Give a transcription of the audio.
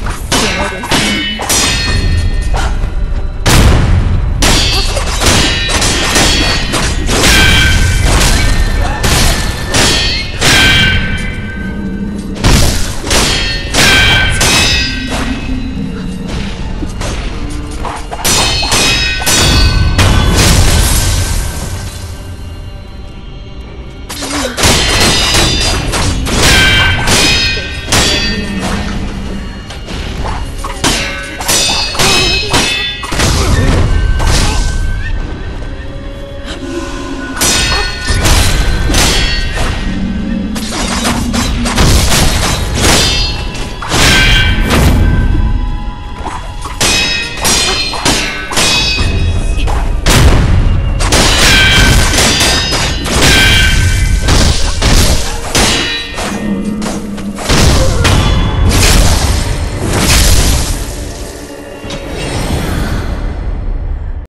Thanks.